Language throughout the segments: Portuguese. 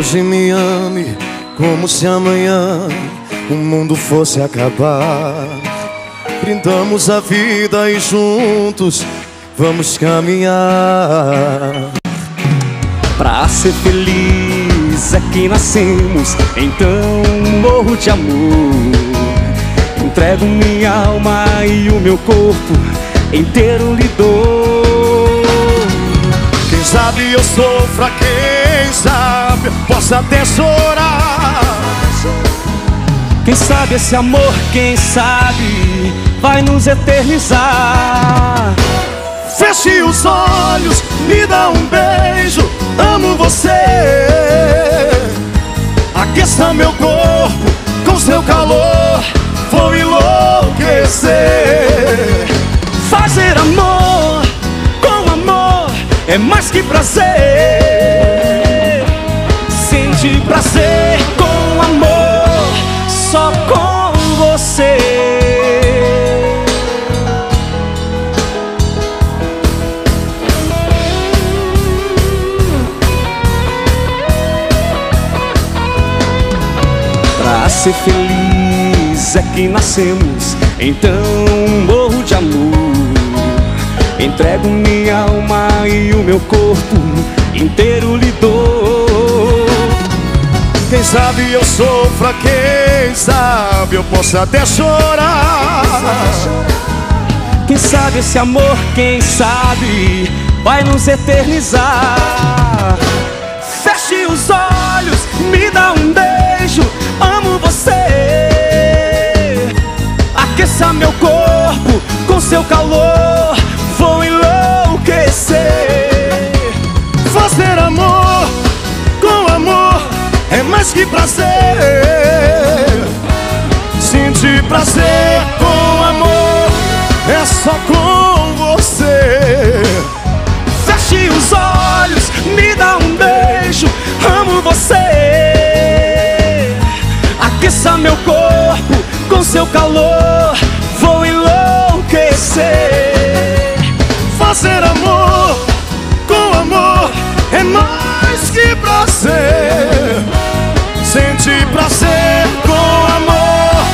Hoje me ame como se amanhã o mundo fosse acabar. Brindamos a vida e juntos vamos caminhar. Pra ser feliz é que nascemos, então morro de amor. Entrego minha alma e o meu corpo inteiro lhe dou. Quem sabe eu sofra, quem sabe possa até chorar. Quem sabe esse amor, quem sabe vai nos eternizar. Feche os olhos, me dá um beijo, amo você. Aqueça meu corpo com seu calor, vou enlouquecer. Fazer amor com amor é mais que prazer. Sentir prazer com amor, só com você. Pra ser feliz é que nascemos, então morro de amor. Entrego minha alma e o meu corpo inteiro lhe dou. Quem sabe eu sofra, quem sabe eu possa até chorar. Quem sabe esse amor, quem sabe vai nos eternizar. Feche os olhos, me dá um beijo, amo você. Aqueça meu corpo com seu calor, vou enlouquecer. Mais que prazer. Sentir prazer com amor é só com você. Feche os olhos, me dá um beijo, amo você. Aqueça meu corpo com seu calor, vou enlouquecer. Fazer amor com amor é mais que prazer. Sentir prazer com amor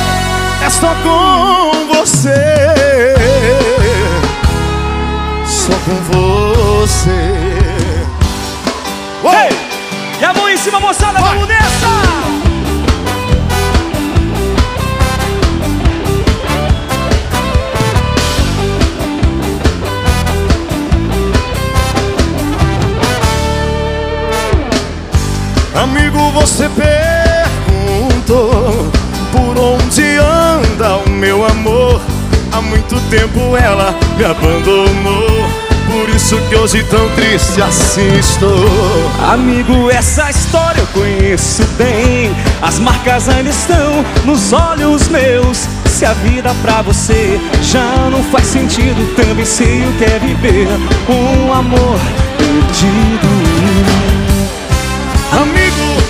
é só com você. Só com você. Ei! E a mão em cima, moçada, Vai. vamos nessa! Amigo, você perguntou meu amor. Há muito tempo ela me abandonou. Por isso que hoje tão triste assim estou. Amigo, essa história eu conheço bem. As marcas ainda estão nos olhos meus. Se a vida pra você já não faz sentido, também sei o que é viver um amor perdido. Amigo,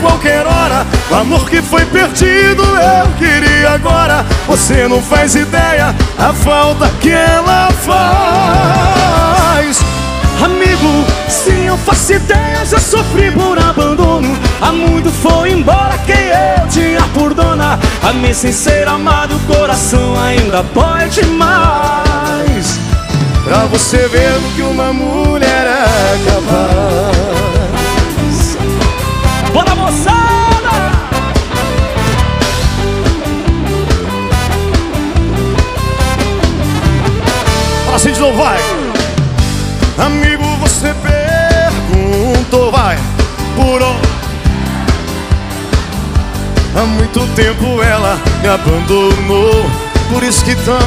qualquer hora. O amor que foi perdido eu queria agora. Você não faz ideia a falta que ela faz. Amigo, se eu faço ideia, já sofri por abandono. Há muito foi embora quem eu tinha por dona. Amei sem ser amado, o coração ainda pode mais. Pra você ver o que uma mulher é capaz. Bora moçada! Assim novo, vai. Amigo, você perguntou, vai. Por onde? Há muito tempo ela me abandonou. Por isso que tão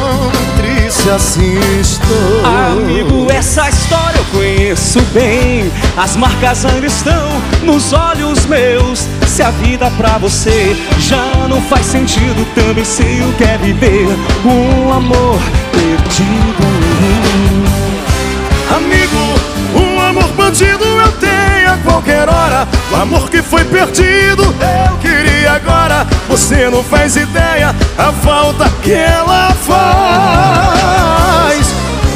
triste assim estou. Amigo, essa história eu conheço bem. As marcas ainda estão nos olhos meus. Se a vida pra você já não faz sentido, também sei o que é viver um amor perdido. Amigo, um amor bandido eu tenho a qualquer hora. O amor que foi perdido eu queria agora. Você não faz ideia a falta que ela faz.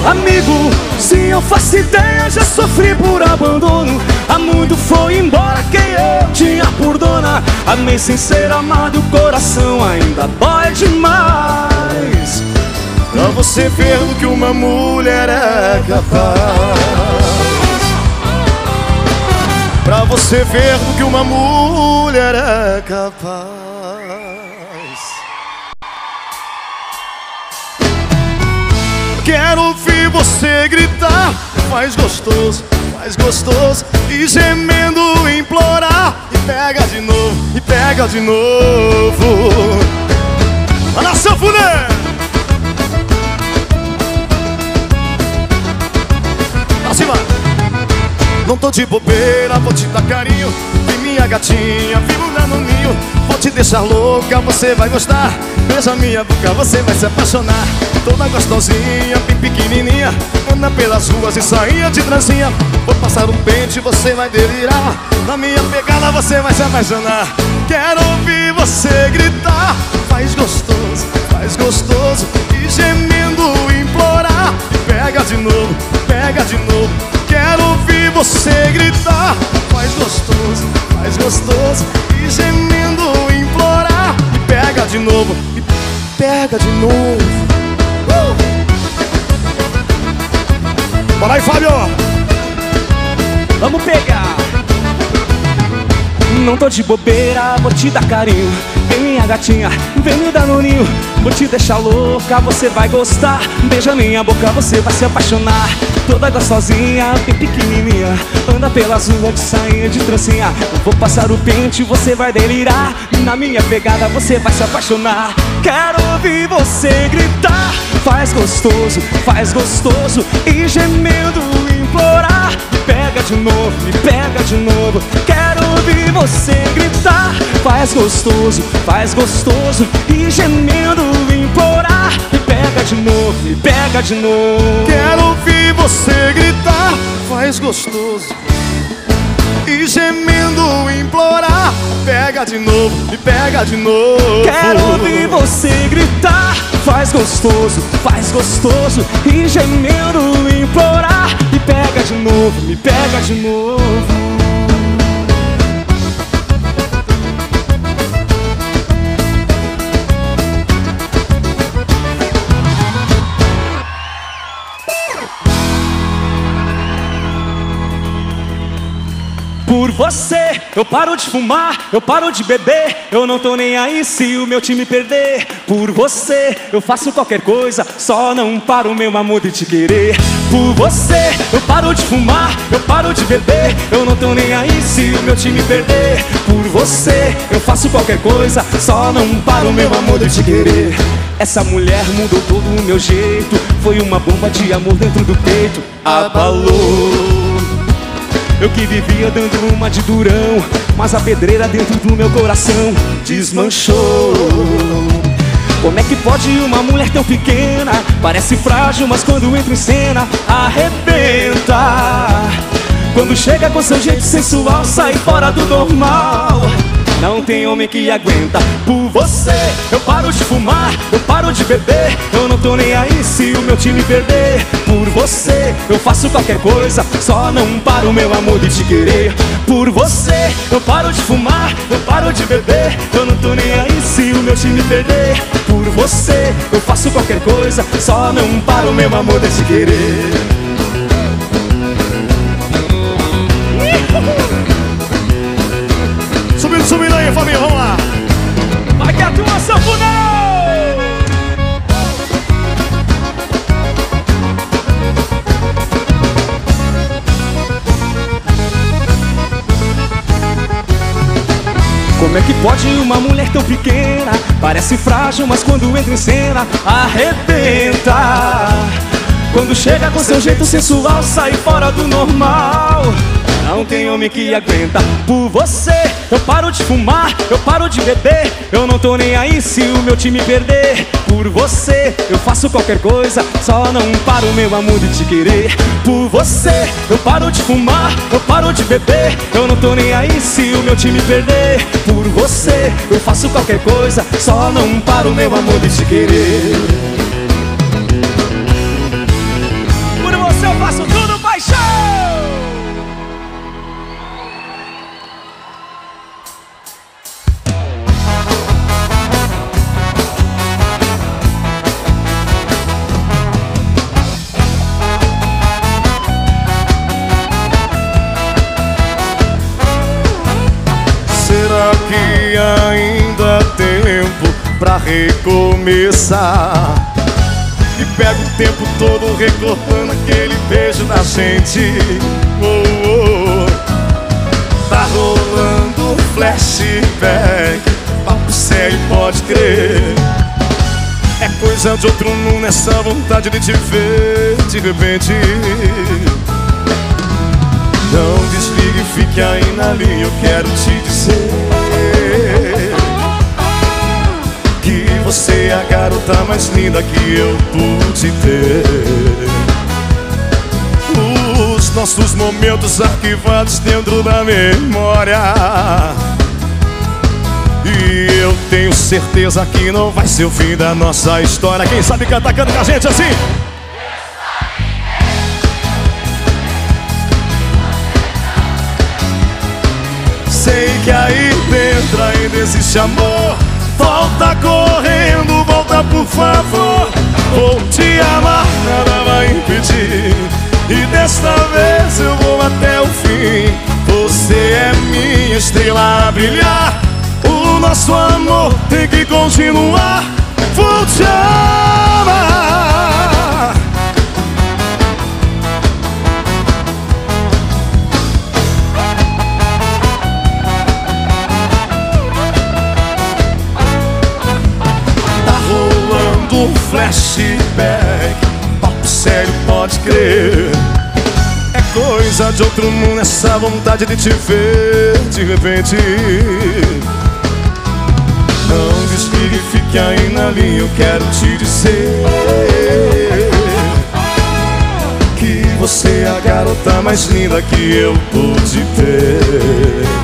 Amigo, se eu faço ideia, já sofri por abandono. Há muito foi embora quem eu tinha por dona. Amei sem ser amado, o coração ainda dói demais. Pra você ver do que uma mulher é capaz Pra você ver do que uma mulher é capaz. Quero ouvir você gritar Faz gostoso, faz gostoso E gemendo implorar E pega de novo, e pega de novo. Olha a sanfoneira Não tô de bobeira, vou te dar carinho. E minha gatinha, vivo lá no ninho Vou te deixar louca, você vai gostar. Beija minha boca, você vai se apaixonar. Toda gostosinha, bem pequenininha. Anda pelas ruas e saia de trancinha. Vou passar um pente, você vai delirar. Na minha pegada você vai se apaixonar. Quero ouvir você gritar. Faz gostoso, faz gostoso. E gemendo implorar. E pega de novo, pega de novo Quero ouvir você gritar. Faz gostoso, faz gostoso E gemendo implorar. E pega de novo, e pega de novo. Uh! Bora aí, Fábio! Vamos pegar! Não tô de bobeira, vou te dar carinho. Vem minha gatinha, vem me dar no ninho Vou te deixar louca, você vai gostar. Beija minha boca, você vai se apaixonar Toda gostosinha, bem pequenininha. Anda pelas ruas de sainha de trancinha. Vou passar o pente, você vai delirar. Na minha pegada você vai se apaixonar. Quero ouvir você gritar. Faz gostoso, faz gostoso. E gemendo implorar pega de novo, me pega de novo. Quero ouvir você gritar. Faz gostoso, faz gostoso. E gemendo implorar Me pega de novo, me pega de novo. Quero ouvir você gritar. Faz gostoso. E gemendo implorar Pega de novo, me pega de novo. Quero ouvir você gritar Faz gostoso, faz gostoso E gemendo implorar Me pega de novo, me pega de novo Por você, eu paro de fumar, eu paro de beber. Eu não tô nem aí se o meu time perder. Por você, eu faço qualquer coisa, só não paro, meu amor, de te querer. Por você, eu paro de fumar, eu paro de beber. Eu não tô nem aí se o meu time perder. Por você, eu faço qualquer coisa, só não paro, meu amor, de te querer. Essa mulher mudou todo o meu jeito. Foi uma bomba de amor dentro do peito. Abalou. Eu que vivia dando uma de durão Mas a pedreira dentro do meu coração desmanchou. Como é que pode uma mulher tão pequena Parece frágil, mas quando entra em cena Arrebenta. Quando chega com seu jeito sensual Sai fora do normal não tem homem que aguenta. Por você eu paro de fumar Eu paro de beber. Eu não tô nem aí se o meu time perder. Por você eu faço qualquer coisa Só não paro meu amor de te querer. Por você eu paro de fumar Eu paro de beber. Eu não tô nem aí se o meu time perder. Por você eu faço qualquer coisa Só não paro meu amor de te querer Subindo aí, família, vamos lá. Vai que a sanfonão! Como é que pode uma mulher tão pequena Parece frágil, mas quando entra em cena Arrebenta Quando chega com seu jeito sensual Sai fora do normal não tem homem que aguenta por você. Eu paro de fumar, eu paro de beber. Eu não tô nem aí se o meu time perder. Por você, eu faço qualquer coisa. Só não paro, meu amor, de te querer. Por você, eu paro de fumar, eu paro de beber. Eu não tô nem aí se o meu time perder. Por você, eu faço qualquer coisa. Só não paro, meu amor, de te querer. De outro mundo essa vontade de te ver de repente. Não desligue, fique aí na linha, eu quero te dizer Que você é a garota mais linda que eu pude ter. Os nossos momentos arquivados dentro da memória E eu tenho certeza que não vai ser o fim da nossa história. Quem sabe cantar, canta com a gente assim? Sei que aí dentro ainda existe amor. Volta correndo, volta por favor. Vou te amar, nada vai impedir. E desta vez eu vou até o fim. Você é minha estrela a brilhar nosso amor tem que continuar. Vou te amar Tá rolando um flashback. Papo sério, pode crer. É coisa de outro mundo Essa vontade de te ver de repente Não desligue, fique aí na linha Eu quero te dizer Que você é a garota mais linda que eu pude ter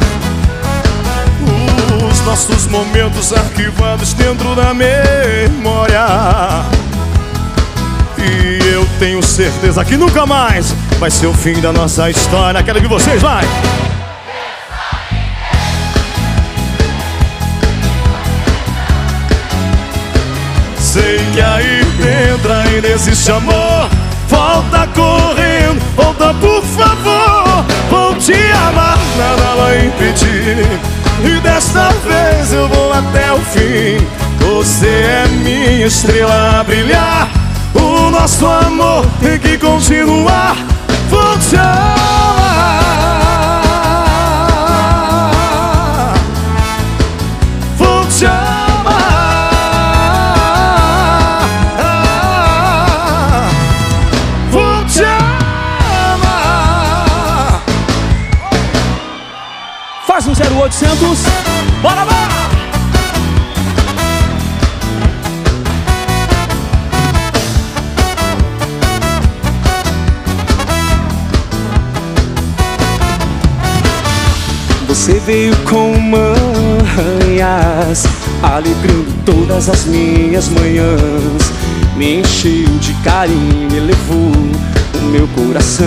os nossos momentos arquivados dentro da memória. E eu tenho certeza que nunca mais vai ser o fim da nossa história. Quero que vocês vai. Sei que aí dentro ainda existe amor. Volta correndo, volta por favor. Vou te amar, nada vai impedir. E desta vez eu vou até o fim. Você é minha estrela a brilhar. O nosso amor tem que continuar. Vou te amar. Faz um 0800. Bora, bora! Você veio com manhas, alegrando todas as minhas manhãs. Me encheu de carinho, elevou o meu coração.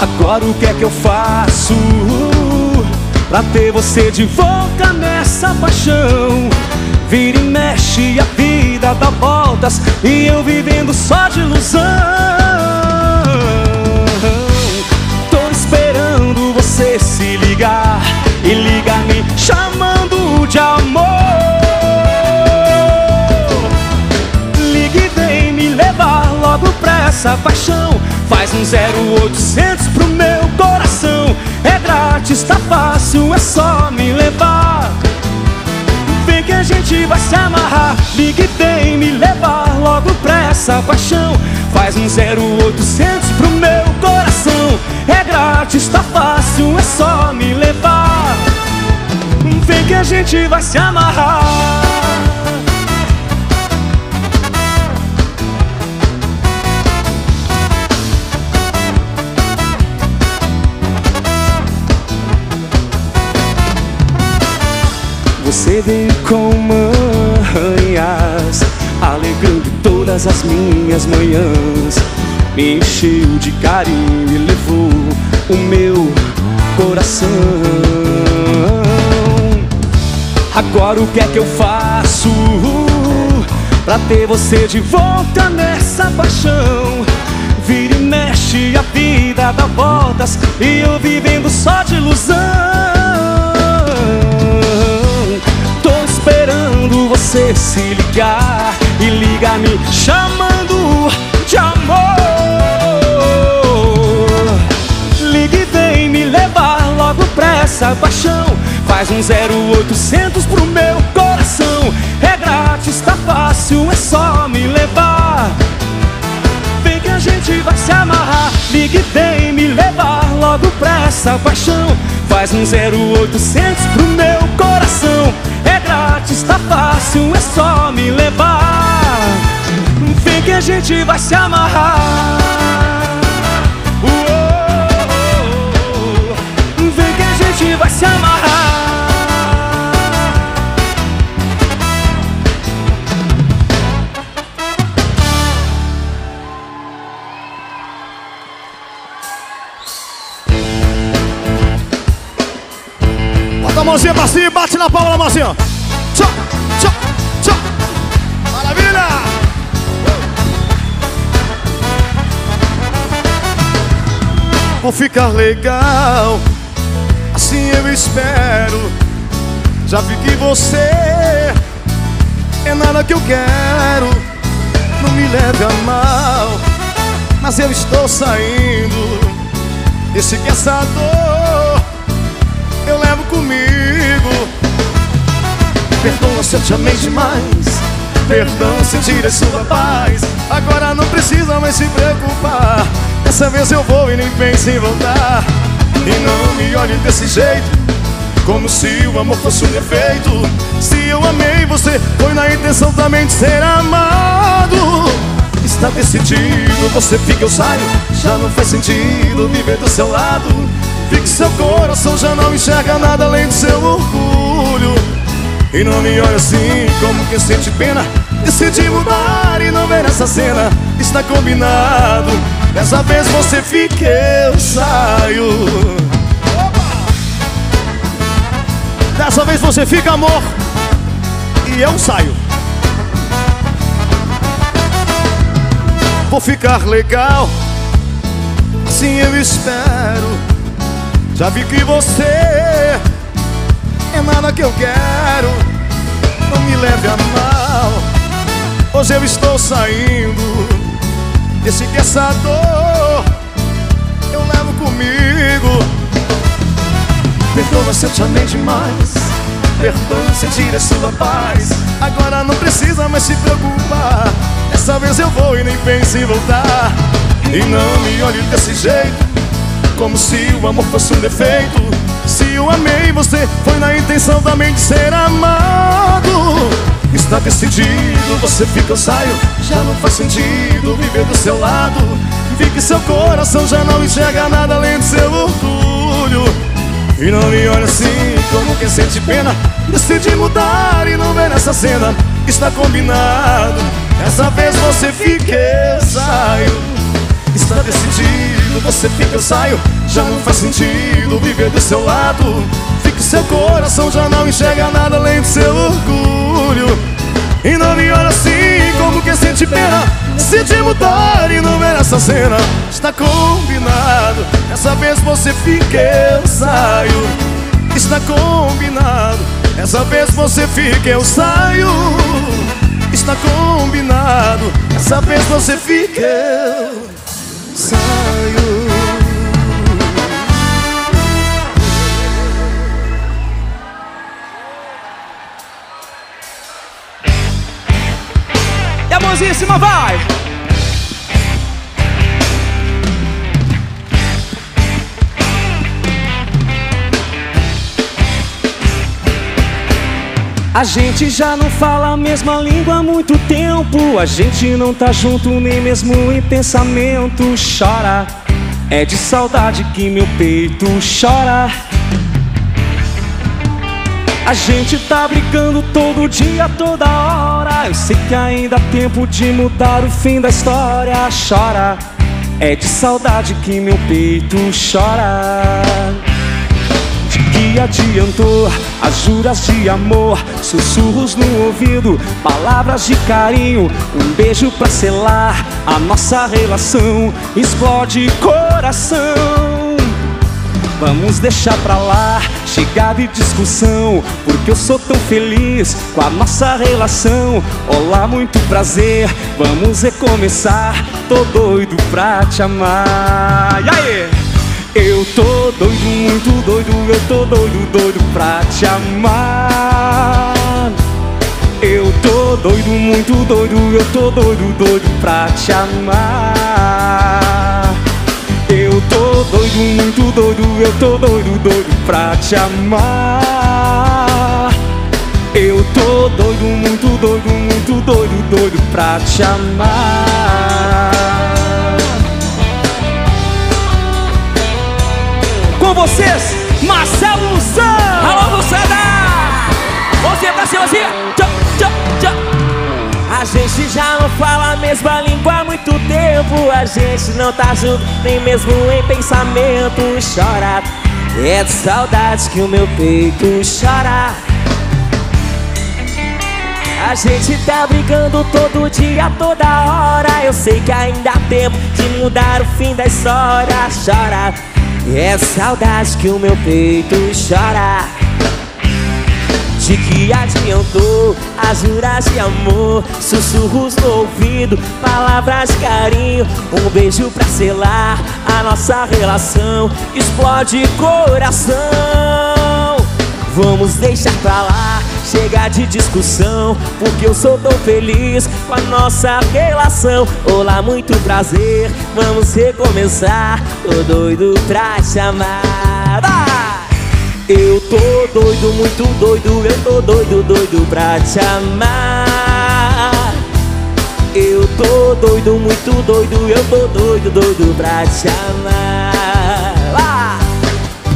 Agora o que é que eu faço pra ter você de volta nessa paixão? Vira e mexe, a vida dá voltas e eu vivendo só de ilusão. Tô esperando você se ligar e ligar me chamando de amor. Ligue e vem me levar logo pra essa paixão. Faz um 0800 pro meu coração. É grátis, tá fácil, é só me levar. Vem que a gente vai se amarrar. Ligue vem me levar logo pra essa paixão. Faz um 0800 pro meu coração. É grátis, tá fácil, é só me levar. Vem que a gente vai se amarrar. Você veio com manhas, alegrando todas as minhas manhãs. Me encheu de carinho e levou o meu coração. Agora o que é que eu faço pra ter você de volta nessa paixão? Vira e mexe, a vida dá voltas e eu vivendo só de ilusão. Você se ligar e ligar me chamando de amor. Ligue e vem me levar logo pra essa paixão. Faz um 0800 pro meu coração. É grátis, tá fácil, é só me levar. Vem que a gente vai se amarrar. Ligue, vem me levar logo pra essa paixão. Faz um 0800 pro meu coração. É grátis, tá fácil, é só me levar. Vem que a gente vai se amarrar. Uou, vem que a gente vai se amarrar. Mãozinha pra cima e bate na palma da mãozinha. Tchau, tchau, tchau. Maravilha! Vou ficar legal, assim eu espero. Já vi que você é nada que eu quero. Não me leve a mal, mas eu estou saindo. Esse que essa dor eu levo comigo. Perdoa se eu te amei demais. Perdão se eu tirei sua paz. Agora não precisa mais se preocupar. Dessa vez eu vou e nem pense em voltar. E não me olhe desse jeito. Como se o amor fosse um defeito. Se eu amei você, foi na intenção também de ser amado. Está decidido, você fica, eu saio. Já não faz sentido viver do seu lado. Fique seu coração, já não enxerga nada além do seu orgulho. E não me olha assim como quem sente pena. Decidi mudar e não ver essa cena. Está combinado. Dessa vez você fica, eu saio. Dessa vez você fica, amor. E eu saio. Vou ficar legal. Assim eu espero. Já vi que você é nada que eu quero. Não me leve a mal. Hoje eu estou saindo. Esse que essa dor eu levo comigo. Perdoa se eu te amei demais. Perdoa se eu tirei sua paz. Agora não precisa mais se preocupar. Dessa vez eu vou e nem pense em voltar. E não me olhe desse jeito. Como se o amor fosse um defeito. Se eu amei você Foi na intenção também de ser amado. Está decidido, você fica, eu saio. Já não faz sentido viver do seu lado. Vi que seu coração já não enxerga nada além do seu orgulho. E não me olha assim como quem sente pena. Decidi mudar e não ver nessa cena. Está combinado. Dessa vez você fica, eu saio Está decidido, você fica, eu saio. Já não faz sentido viver do seu lado. Fique seu coração, já não enxerga nada além do seu orgulho. E não me olha assim como quem sente pena. Decidi mudar e não ver essa cena Está combinado, dessa vez você fica, eu saio. Está combinado, dessa vez você fica, eu saio. Está combinado, dessa vez você fica, eu mãozinha vai! A gente já não fala a mesma língua há muito tempo. A gente não tá junto nem mesmo em pensamento. Chora, é de saudade que meu peito chora. A gente tá brigando todo dia, toda hora. Eu sei que ainda há tempo de mudar o fim da história. Chora, é de saudade que meu peito chora. De que adiantou as juras de amor, sussurros no ouvido, palavras de carinho, um beijo pra selar a nossa relação. Explode coração. Vamos deixar pra lá, chegada e discussão Porque eu sou tão feliz com a nossa relação. Olá, muito prazer, vamos recomeçar. Tô doido pra te amar. E aí? Eu tô doido, muito doido Eu tô doido, doido pra te amar. Eu tô doido, muito doido Eu tô doido, doido pra te amar doido, muito doido, eu tô doido, doido pra te amar. Eu tô doido, muito doido, muito doido, doido pra te amar. Com vocês, Marcelo Lussão! Alô, Lussada! Você pra cima assim! A gente já não fala a mesma língua há muito tempo. A gente não tá junto nem mesmo em pensamento. Chora, é de saudade que o meu peito chora. A gente tá brigando todo dia, toda hora. Eu sei que ainda há tempo de mudar o fim da história. Chora, é de saudade que o meu peito chora de que adiantou as juras de amor Sussurros no ouvido, palavras de carinho Um beijo pra selar a nossa relação. Explode coração. Vamos deixar pra lá, chega de discussão Porque eu sou tão feliz com a nossa relação. Olá, muito prazer, vamos recomeçar Tô doido pra te amar. Vai! Eu tô doido, muito doido, eu tô doido, doido pra te amar. Eu tô doido, muito doido, eu tô doido, doido pra te amar.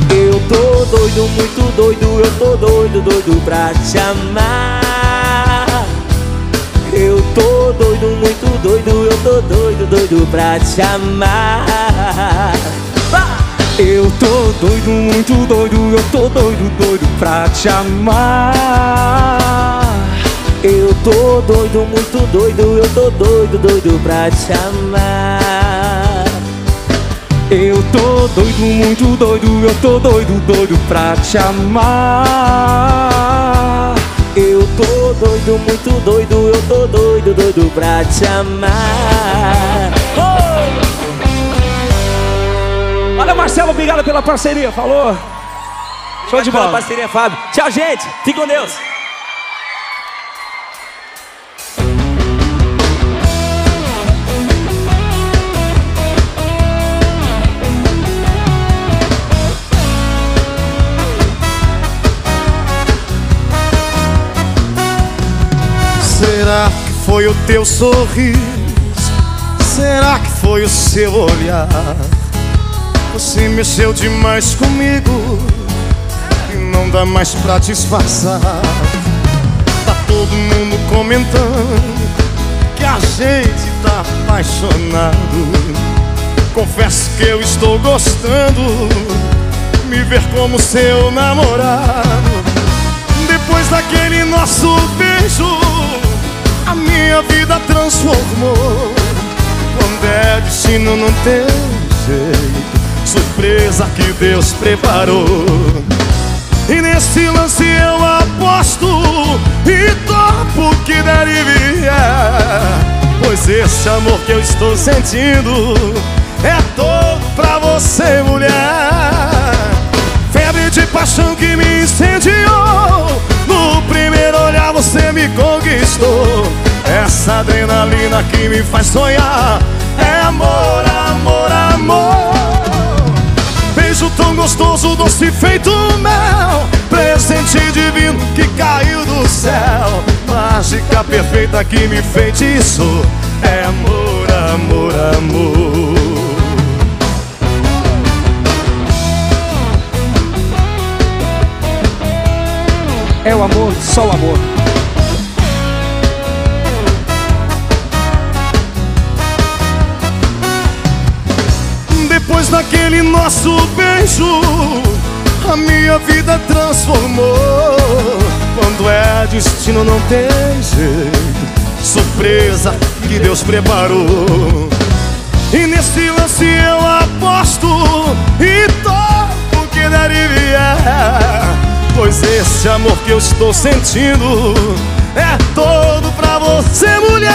Eu tô doido, muito doido, eu tô doido, doido pra te amar. Eu tô doido, muito doido, eu tô doido, doido pra te amar. Eu tô doido, muito doido, eu tô doido, doido pra te amar. Eu tô doido, muito doido, eu tô doido, doido pra te amar. Eu tô doido, muito doido, eu tô doido, doido pra te amar. Eu tô doido, muito doido, eu tô doido, doido pra te amar. Oh! Valeu, Marcelo, obrigado pela parceria, falou. Show de bola. Pela parceria, Fábio. Tchau, gente. Fique com Deus. Será que foi o teu sorriso? Será que foi o seu olhar? Você mexeu demais comigo E não dá mais pra disfarçar. Tá todo mundo comentando Que a gente tá apaixonado. Confesso que eu estou gostando Me ver como seu namorado. Depois daquele nosso beijo A minha vida transformou. Quando é destino não tem jeito surpresa que Deus preparou. E nesse lance eu aposto e topo que der e vier. Pois esse amor que eu estou sentindo é todo pra você, mulher. Febre de paixão que me incendiou. No primeiro olhar você me conquistou. Essa adrenalina que me faz sonhar é amor, amor, amor. Gostoso, doce feito mel. Presente divino que caiu do céu. Mágica perfeita que me feitiçou É amor, amor, amor. É o amor, só o amor. Depois daquele nosso beijo, a minha vida transformou. Quando é destino, não tem jeito. Surpresa que Deus preparou. E nesse lance eu aposto e toco que der e vier Pois esse amor que eu estou sentindo É todo pra você, mulher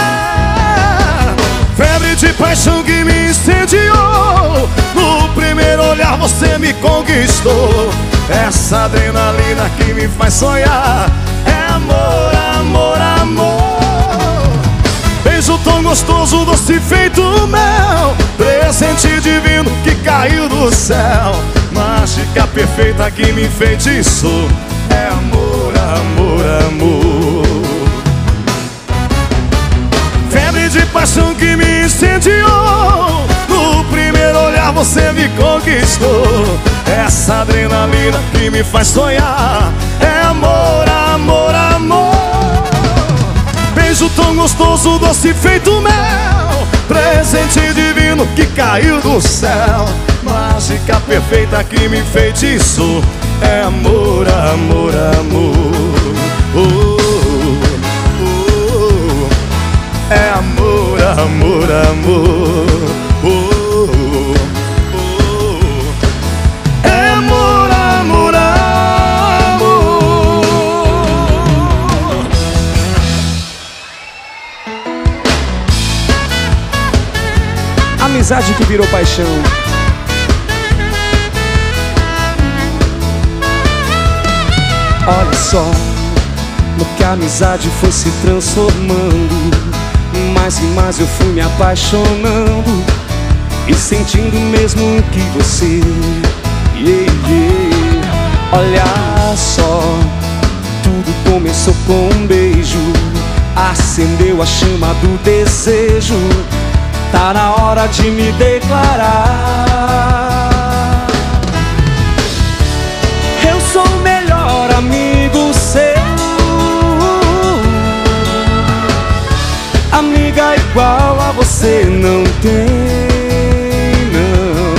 Febre de paixão que me incendiou No primeiro olhar você me conquistou. Essa adrenalina que me faz sonhar. É amor, amor, amor. Beijo tão gostoso, doce feito mel. Presente divino que caiu do céu. Mágica perfeita que me enfeitiçou. É amor, amor, amor. Febre de paixão que me incendiou olhar você me conquistou. Essa adrenalina que me faz sonhar. É amor, amor, amor. Beijo tão gostoso, doce feito mel. Presente divino que caiu do céu. Mágica perfeita que me enfeitiçou É amor, amor, amor. Oh, oh, oh. É amor, amor, amor amizade que virou paixão. Olha só no que a amizade foi se transformando. Mais e mais eu fui me apaixonando e sentindo mesmo que você. Yeah, yeah. Olha só, tudo começou com um beijo, acendeu a chama do desejo Tá na hora de me declarar. Eu sou o melhor amigo seu. Amiga igual a você não tem, não.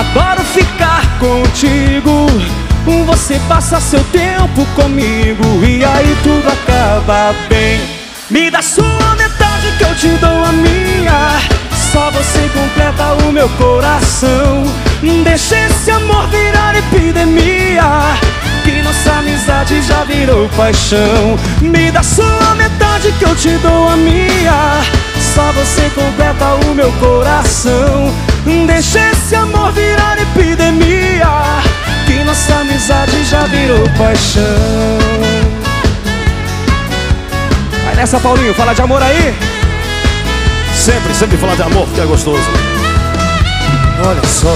Adoro ficar contigo. Você passa seu tempo comigo e aí tudo acaba bem. Me dá sua te dou a minha. Só você completa o meu coração. Deixa esse amor virar epidemia. Que nossa amizade já virou paixão. Me dá sua metade que eu te dou a minha. Só você completa o meu coração. Deixa esse amor virar epidemia. Que nossa amizade já virou paixão. Nessa, Paulinho. Fala de amor aí. Sempre, sempre falar de amor, que é gostoso. Olha só,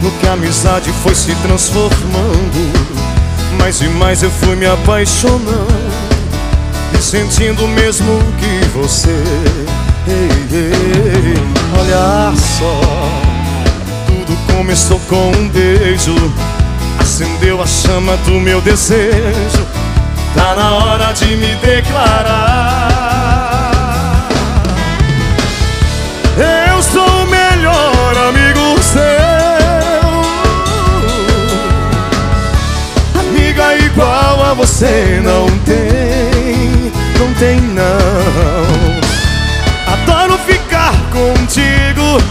no que a amizade foi se transformando. Mais e mais eu fui me apaixonando. E sentindo mesmo que você. Ei, ei, olha só, tudo começou com um beijo. Acendeu a chama do meu desejo Tá na hora de me declarar seu. Amiga igual a você não tem Não tem não. Adoro ficar contigo.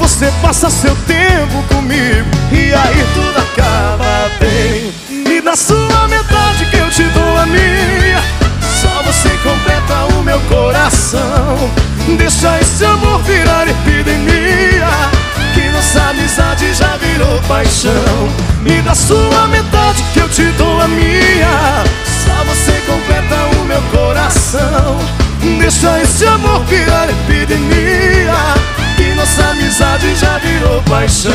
Você passa seu tempo comigo. E aí tudo acaba bem. Me dá sua metade que eu te dou minha Só você completa o meu coração. Deixa esse amor virar epidemia nossa amizade já virou paixão. Me dá sua metade que eu te dou a minha. Só você completa o meu coração. Deixa esse amor virar epidemia. Que nossa amizade já virou paixão.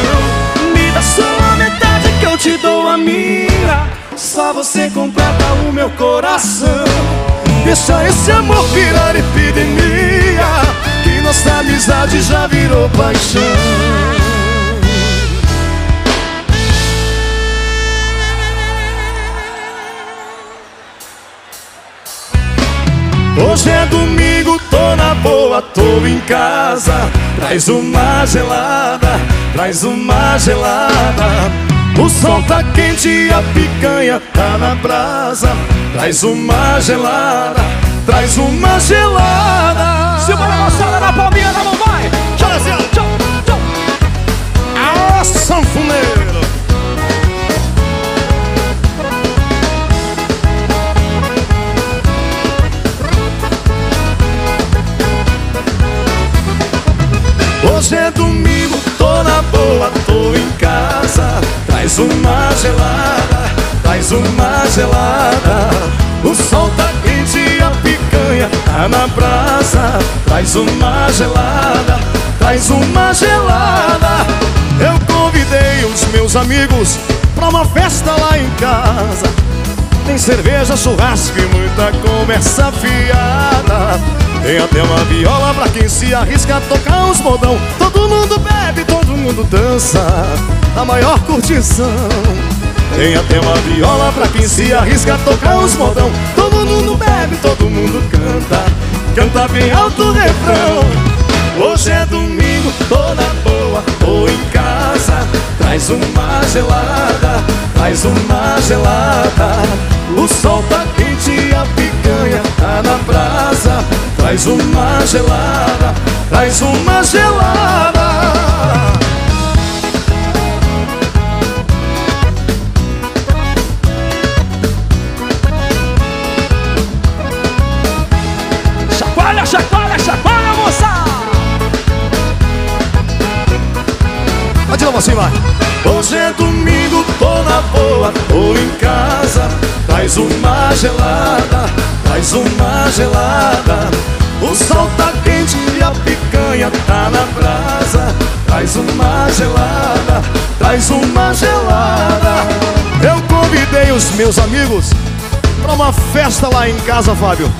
Me dá sua metade que eu te dou a minha. Só você completa o meu coração. Deixa esse amor virar epidemia. Que nossa amizade já virou paixão domingo, tô na boa, tô em casa. Traz uma gelada, traz uma gelada. O sol tá quente e a picanha tá na brasa. Traz uma gelada, traz uma gelada. Segura a moçada na palminha da mão, vai! Tchau, tchau, tchau, tchau Ah, sanfoneiro boa, tô em casa. Traz uma gelada, traz uma gelada. O sol tá quente a picanha tá na brasa. Traz uma gelada, traz uma gelada. Eu convidei os meus amigos pra uma festa lá em casa Tem cerveja, churrasco e muita conversa fiada. Tem até uma viola pra quem se arrisca a tocar uns modão. Todo mundo bebe, todo mundo dança A maior curtição. Tem até uma viola pra quem se arrisca a tocar uns modão. Todo mundo bebe, todo mundo canta. Canta bem alto o refrão. Hoje é domingo, tô na boa, tô em casa. Traz uma gelada, traz uma gelada O sol tá quente e a picanha tá na brasa. Traz uma gelada, traz uma gelada. Chacoalha, chacoalha, chacoalha, moça! Vai de novo assim, vai. Hoje é domingo, tô na boa, tô em casa Traz uma gelada, traz uma gelada. O sol tá quente e a picanha tá na brasa. Traz uma gelada, traz uma gelada. Eu convidei os meus amigos pra uma festa lá em casa, Fábio.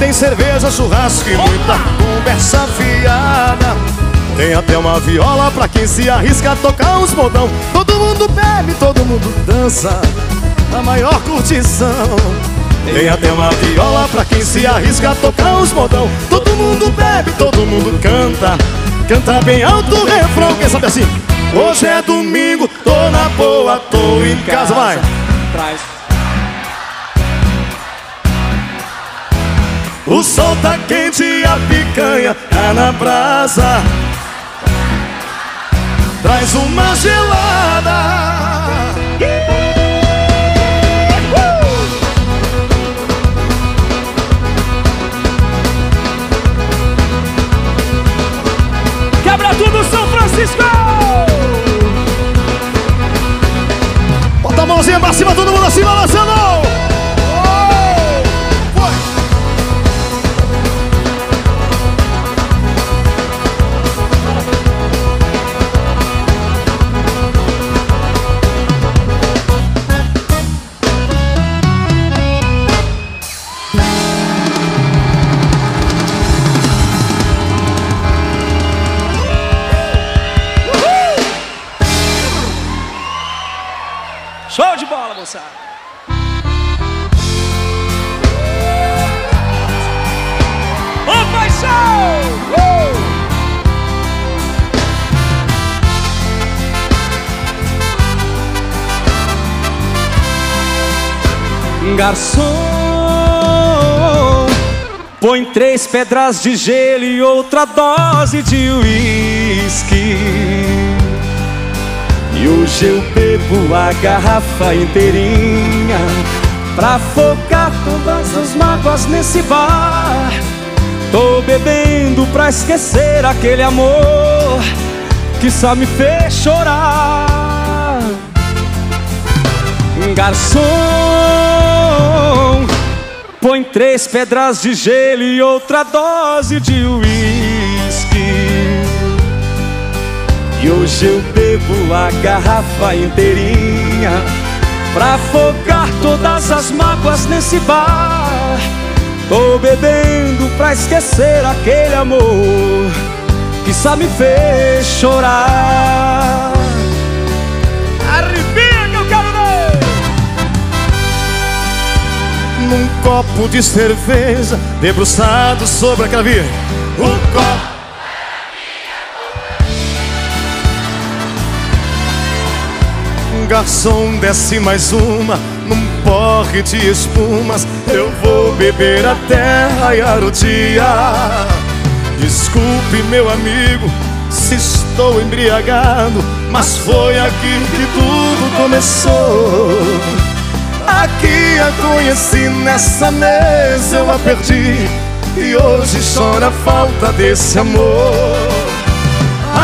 Tem cerveja, churrasco e muita conversa fiada. Tem até uma viola pra quem se arrisca a tocar uns modão. Todo mundo bebe, todo mundo dança A maior curtição. Tem até uma viola pra quem se arrisca a tocar uns modão. Todo mundo bebe, todo mundo canta. Canta bem alto o refrão Quem sabe assim? Hoje é domingo, tô na boa, tô em casa, vai. Traz. O sol tá quente e a picanha tá na brasa. Traz uma gelada pra todo mundo assim balançando Garçom, põe três pedras de gelo e outra dose de uísque. E hoje eu bebo a garrafa inteirinha Pra focar todas as mágoas nesse bar Tô bebendo pra esquecer aquele amor Que só me fez chorar. Garçom, põe três pedras de gelo e outra dose de uísque. E hoje eu bebo a garrafa inteirinha Pra focar todas as mágoas nesse bar Tô bebendo pra esquecer aquele amor Que só me fez chorar Arrepia que eu quero ver num copo de cerveja, debruçado sobre aquela via. O copo. Garçom, desce mais uma num porre de espumas. Eu vou beber até raiar o dia. Desculpe, meu amigo, se estou embriagado, mas foi aqui que tudo começou. Aqui a conheci, nessa mesa eu a perdi, e hoje chora a falta desse amor.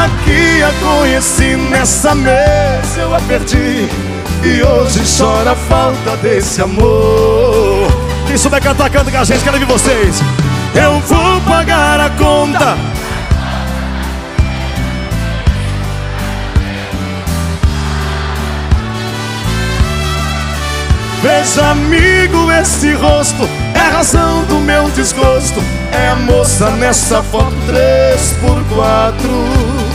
Aqui a conheci, nessa mesa eu a perdi, e hoje chora a falta desse amor. Quem souber cantar, canta com a gente, quero ver vocês. Eu vou pagar a conta. Veja, amigo, esse rosto é a razão do meu desgosto. É a moça nessa foto 3x4.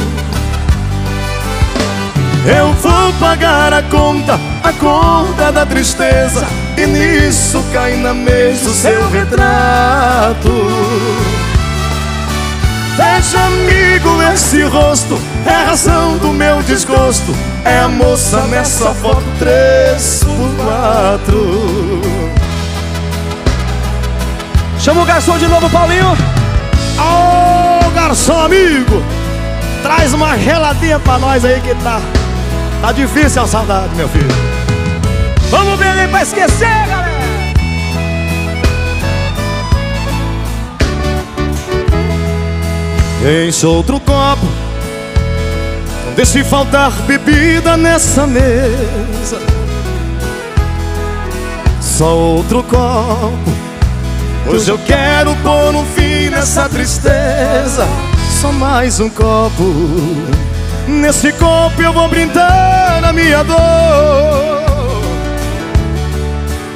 Eu vou pagar a conta, a conta da tristeza. E nisso cai na mesa o seu retrato. Veja, amigo, esse rosto é a razão do meu desgosto. É a moça nessa foto 3 por 4 Chama o garçom de novo, Paulinho. Ô, oh, garçom amigo, traz uma geladinha pra nós aí que tá, tá difícil a saudade, meu filho. Vamos ver aí pra esquecer, galera. Enche outro copo Não deixe faltar bebida nessa mesa Só outro copo Hoje eu quero pôr um fim nessa tristeza Só mais um copo Nesse copo eu vou brindar a minha dor.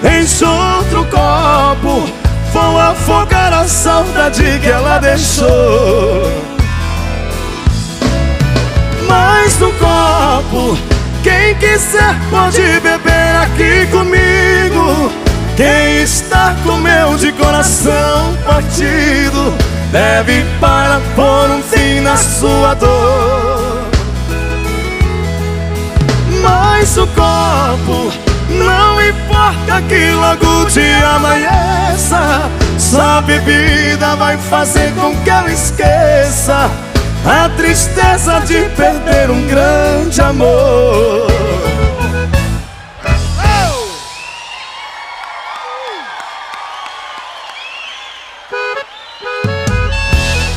Enche outro copo Vou afogar a saudade que ela deixou. Mais um copo Quem quiser pode beber aqui comigo. Quem está com meu de coração partido Deve para pôr um fim na sua dor Mais um copo não importa que logo te amanheça Só bebida vai fazer com que eu esqueça A tristeza de perder um grande amor.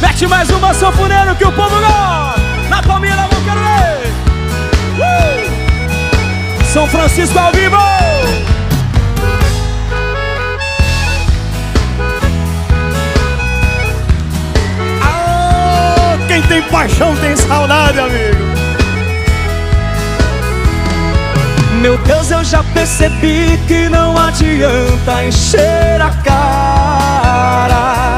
Mete mais uma sanfoneiro que o povo gosta. Na palminha da mão quero São Francisco ao vivo Quem tem paixão tem saudade, amigo. Meu Deus, eu já percebi que não adianta encher a cara.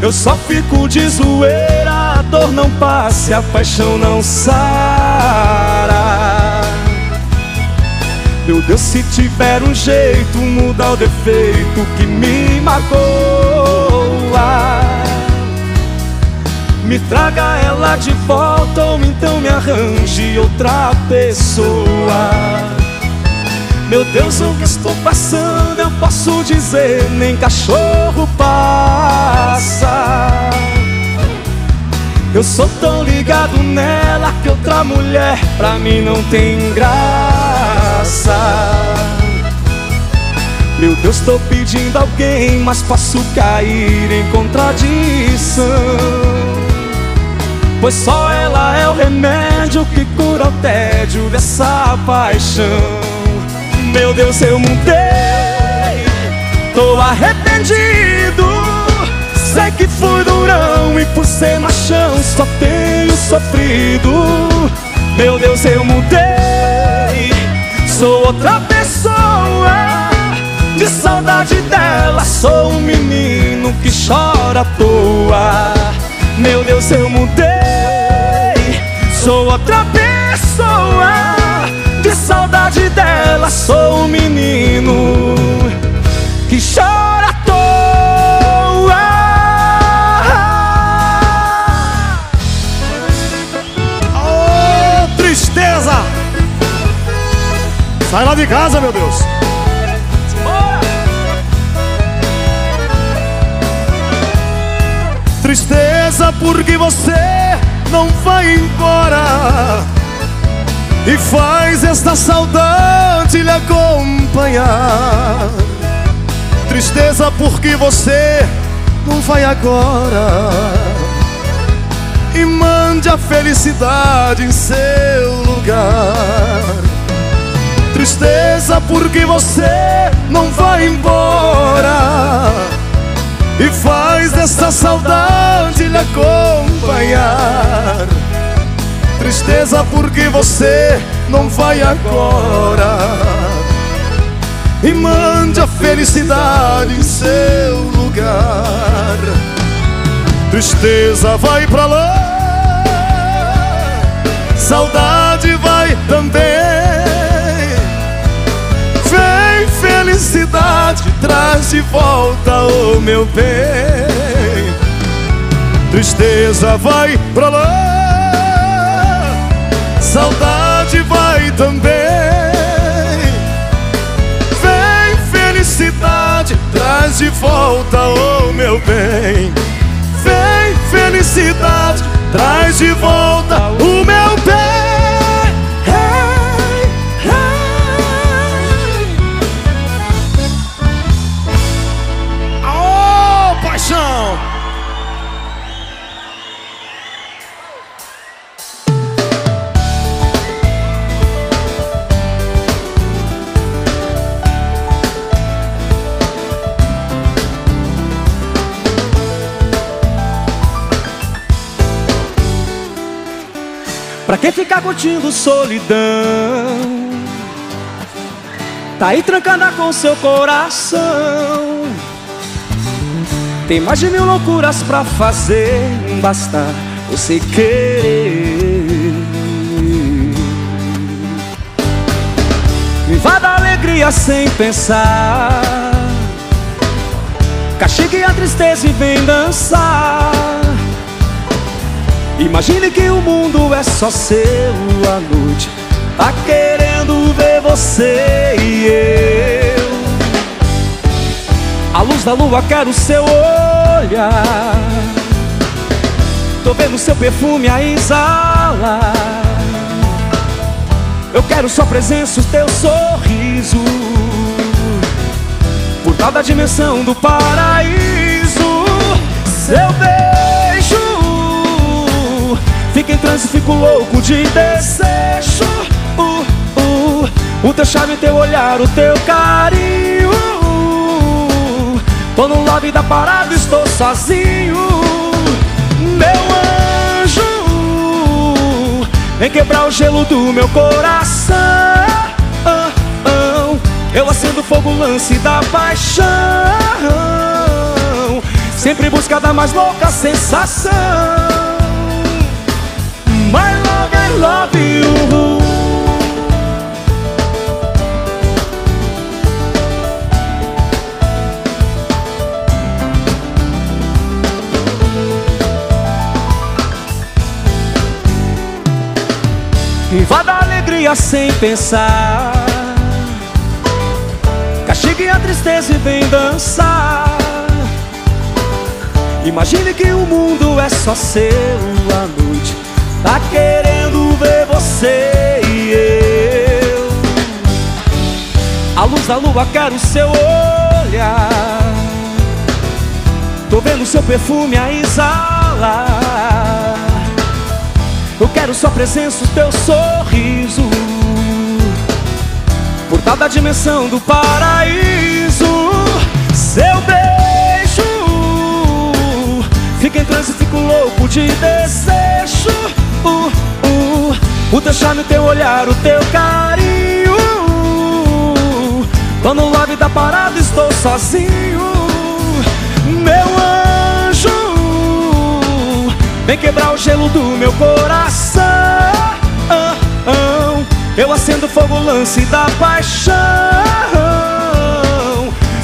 Eu só fico de zoeira, a dor não passa, a paixão não sara. Meu Deus, se tiver um jeito, muda o defeito que me magoa. Me traga ela de volta ou então me arranje outra pessoa. Meu Deus, o que estou passando eu posso dizer Nem cachorro passa. Eu sou tão ligado nela que outra mulher pra mim não tem graça meu Deus, tô pedindo alguém, mas posso cair em contradição. Pois só ela é o remédio que cura o tédio dessa paixão. Meu Deus, eu mudei, tô arrependido. Sei que fui durão e por ser machão só tenho sofrido. Meu Deus, eu mudei, sou outra pessoa De saudade dela, sou um menino que chora à toa. Meu Deus, eu mudei Sou outra pessoa De saudade dela sou um menino meu Deus. Tristeza porque você não vai embora. E faz esta saudade lhe acompanhar. Tristeza porque você não vai agora. E mande a felicidade em seu lugar Tristeza porque você não vai embora. E faz dessa saudade lhe acompanhar. Tristeza porque você não vai agora. E mande a felicidade em seu lugar. Tristeza vai pra lá. Saudade vai também felicidade traz de volta o meu bem. Tristeza vai pra lá, saudade vai também. Vem felicidade traz de volta o meu bem. Vem felicidade traz de volta o meu bem. Pra quem ficar curtindo solidão Tá aí trancada com seu coração. Tem mais de mil loucuras pra fazer Basta você querer. Invada a alegria sem pensar. Castigue a tristeza e vem dançar Imagine que o mundo é só seu à noite Tá querendo ver você e eu. A luz da lua quer o seu olhar. Tô vendo seu perfume a exalar. Eu quero sua presença, o teu sorriso. Por tal da dimensão do paraíso Seu beijo Fico em transe, fico louco de desejo. Uh, uh, O teu charme, teu olhar, o teu carinho. Uh, Tô no lobby da parada, estou sozinho. Meu anjo Vem quebrar o gelo do meu coração. Eu acendo fogo, lance da paixão. Sempre busca da mais louca sensação I love you. Invada a alegria sem pensar. Castigue a tristeza e vem dançar. Imagine que o mundo é só seu. À noite Tá querendo você e eu. A luz da lua quer o seu olhar. Tô vendo seu perfume a exalar. Eu quero sua presença, o teu sorriso. Por tal da dimensão do paraíso Seu beijo. Fica em transe, fico louco de uh, O teu charme, o teu olhar, o teu carinho. Tô no lobby da parada, estou sozinho. Meu anjo Vem quebrar o gelo do meu coração. Eu acendo fogo, lance da paixão.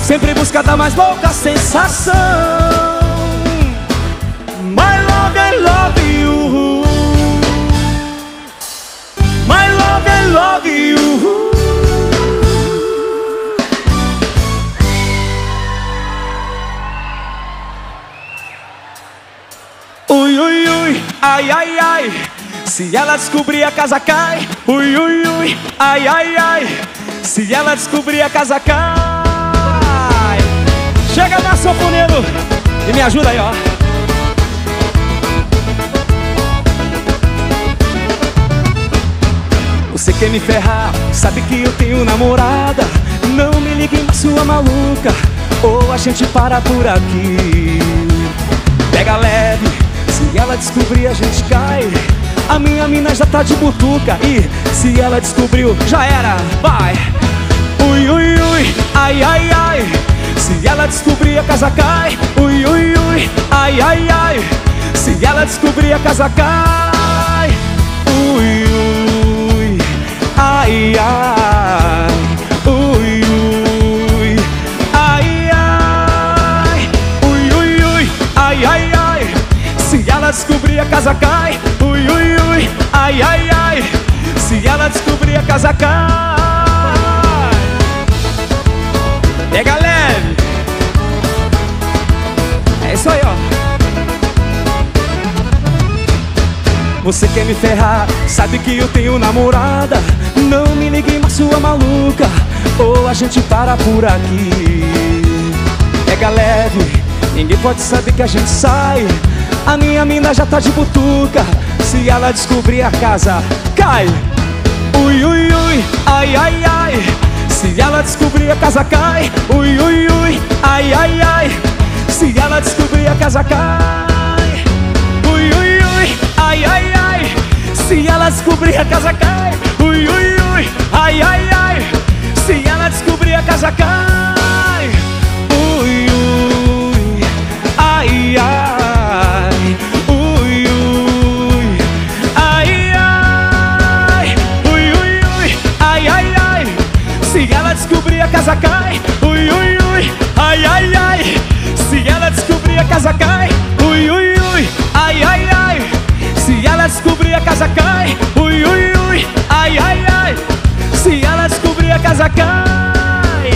Sempre busca da mais louca sensação love you. Uh. Ui, ui, ui, ai, ai, ai. Se ela descobrir, a casa cai. Ui, ui, ui, ai, ai, ai. Se ela descobrir, a casa cai. Chega mais, sanfoneiro. E me ajuda aí, ó. Você quer me ferrar, sabe que eu tenho namorada. Não me ligue mais sua maluca Ou a gente para por aqui. Pega leve, se ela descobrir a gente cai. A minha mina já tá de butuca E se ela descobriu, já era, vai. Ui, ui, ui, ai, ai, ai. Se ela descobrir a casa cai. Ui, ui, ui, ai, ai, ai. Se ela descobrir a casa cai ai, ai Ui, ui, ai, ai Ui, ui, ui, ai, ai, ai. Se ela descobrir a casa cai Ui, ui, ui, ai, ai, ai. Se ela descobrir a casa cai. Pega leve. É isso aí, ó. Você quer me ferrar, sabe que eu tenho namorada sua maluca Ou a gente para por aqui. Pega leve, ninguém pode saber que a gente sai. A minha mina já tá de butuca Se ela descobrir a casa, cai. Ui, ui, ui, ai, ai, ai Se ela descobrir a casa cai. Ui, ui, ui, ai, ai, ai Se ela descobrir a casa cai. Ui, ui, ui, ai, ai, ai Se ela descobrir a casa cai. Ui, ui, ui, ai, ai, ai Se ela descobrir a casa cai. Ui, ui, ai, ai Ui, ui, ai, ai. Ui, ui, ui, ai, ai, ai Se ela descobrir a casa cai. Ui, ui, ui, ai, ai, ai Se ela descobrir a casa cai. Ui, ui, ui, ai, ai, ai Se ela descobrir a casa cai casa cai.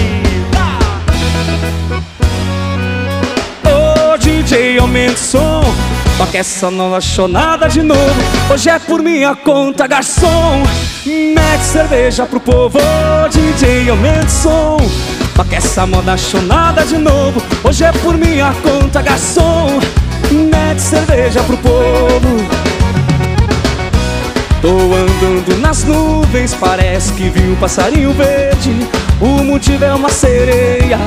Ô DJ, aumenta o som. Toca essa nova chonada de novo. Hoje é por minha conta, garçom. Mete cerveja pro povo. Ô DJ, aumenta o som. Toca essa moda chonada de novo. Hoje é por minha conta, garçom. Mete cerveja pro povo Tô andando nas nuvens, parece que vi um passarinho verde. O motivo é uma sereia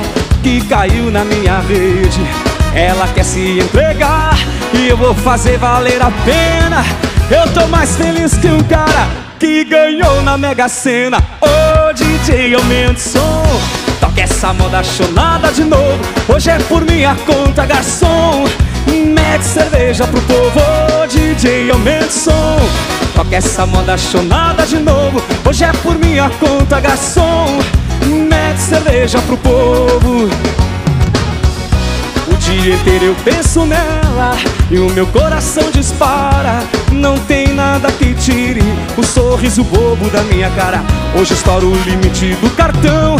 que caiu na minha rede. Ela quer se entregar e eu vou fazer valer a pena. Eu tô mais feliz que um cara que ganhou na Mega Sena. Ô DJ, aumenta o som Toca essa moda chonada de novo. Hoje é por minha conta, garçom Mete cerveja pro povo DJ, aumenta o som. Toca essa moda chonada de novo Hoje é por minha conta, garçom. Mete cerveja pro povo. O dia inteiro eu penso nela E o meu coração dispara. Não tem nada que tire O sorriso bobo da minha cara. Hoje estouro o limite do cartão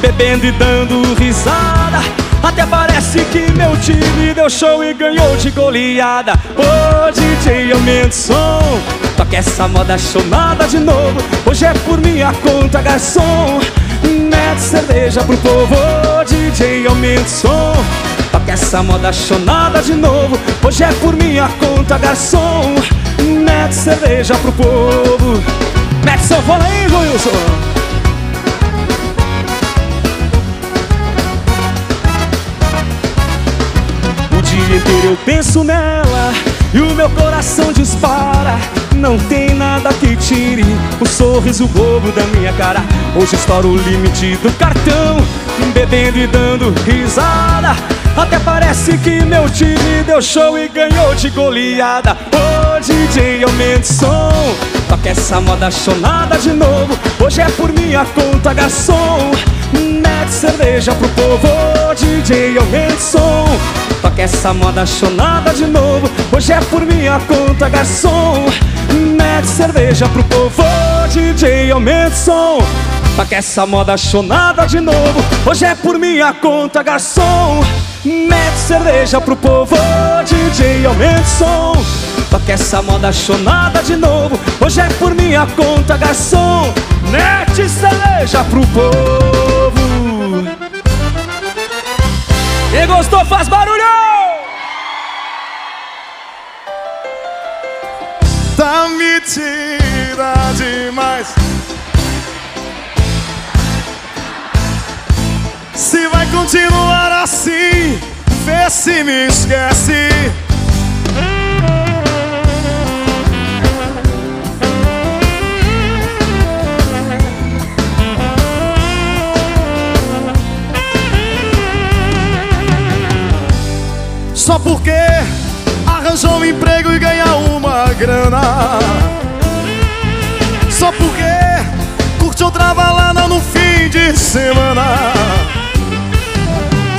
Bebendo e dando risada até parece que meu time deu show e ganhou de goleada. Ô DJ, aumenta o som. Toca essa moda chonada de novo. Hoje é por minha conta, garçom. Mete cerveja pro povo. Ô DJ, aumenta o som. Toca essa moda chonada de novo. Hoje é por minha conta, garçom. Mete cerveja pro povo. Mete sanfona aí, Wilson dia inteiro eu penso nela E o meu coração dispara. Não tem nada que tire O sorriso bobo da minha cara. Hoje estouro o limite do cartão Bebendo e dando risada. Até parece que meu time deu show e ganhou de goleada. Ô DJ, aumenta o som Toca essa moda chonada de novo. Hoje é por minha conta, garçom Mete cerveja pro povo DJ, som Toca essa moda chonada de novo Hoje é por minha conta, garçom. Mete cerveja pro povo DJ, som Toca essa moda chonada de novo Hoje é por minha conta, garçom. Mete cerveja pro povo DJ, som Toca essa moda chonada de novo Hoje é por minha conta, garçom. Mete cerveja pro povo Quem gostou faz barulho! Tá metida demais Se vai continuar assim Vê se me esquece Só porque arranjou um emprego e ganha uma grana. Só porque curte outra balada no fim de semana.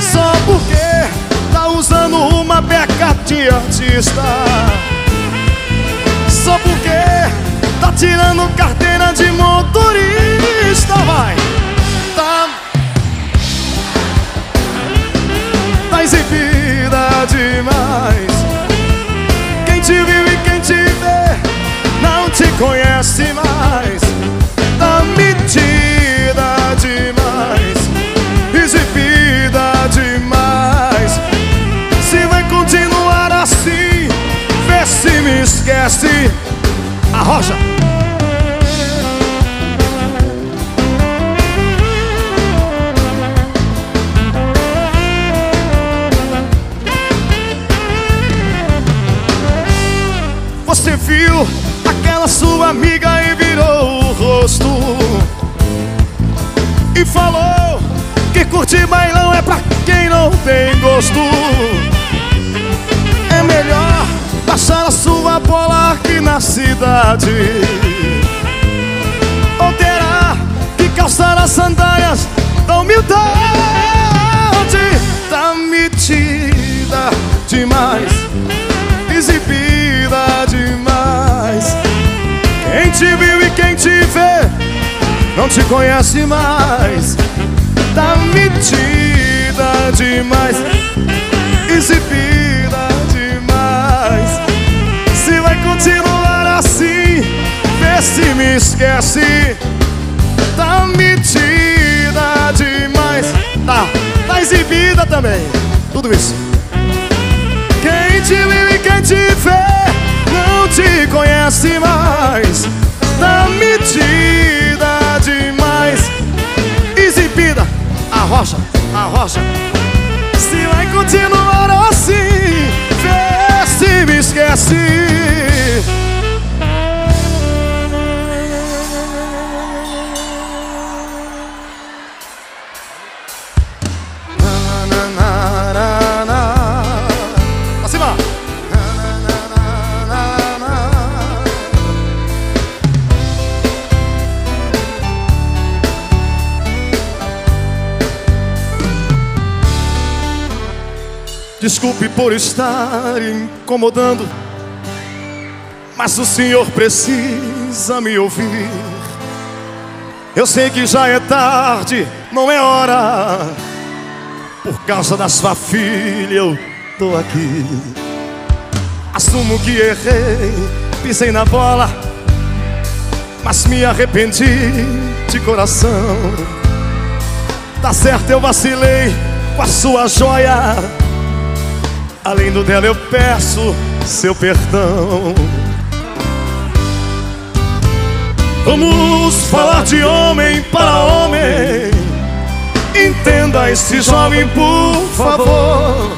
Só porque tá usando uma beca de artista. Só porque tá tirando carteira de motorista Vai! Tá exibida demais. Quem te viu e quem te vê Não te conhece mais. Tá metida demais Exibida demais. Se vai continuar assim Vê se me esquece. Arrocha! Você sua amiga e virou o rosto. E falou que curtir bailão é pra quem não tem gosto. É melhor passar a sua bola aqui na cidade. Ou terá que calçar as sandálias da humildade Tá metida demais não te conhece mais. Tá metida demais, exibida demais. Se vai continuar assim, vê se me esquece. Tá metida demais, tá, tá exibida também. Tudo isso. Quem te viu e quem te vê não te conhece mais. Se Desculpe por estar incomodando, mas o senhor precisa me ouvir. Eu sei que já é tarde, não é hora. Por causa da sua filha eu tô aqui. Assumo que errei, pisei na bola, mas me arrependi de coração. Tá certo, eu vacilei com a sua joia. Além do dela, eu peço seu perdão. Vamos falar de homem para homem. Entenda esse jovem, por favor.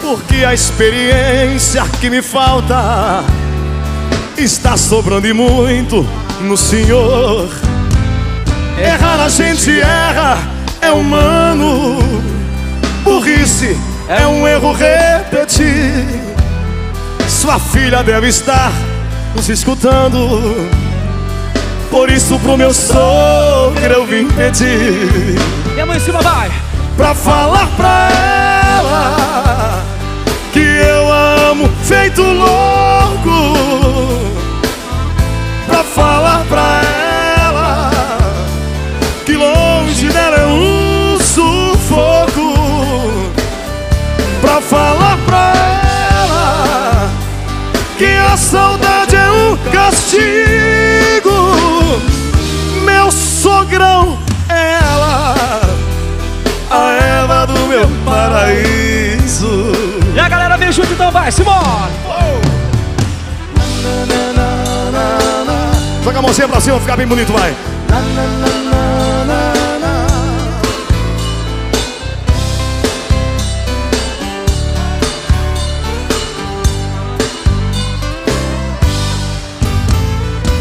Porque a experiência que me falta está sobrando e muito no Senhor. Errar a gente erra, é humano. Burrice é um erro repetir. Sua filha deve estar nos escutando. Por isso pro meu sogro eu vim pedir E a mão em cima vai Pra falar pra ela Que eu amo feito louco Pra falar pra ela Pra falar pra ela castigo. Meu sogrão é ela, a Eva do meu paraíso. E a galera vem junto então, vai, Simone! Joga a mãozinha pra cima, ficar bem bonito, vai.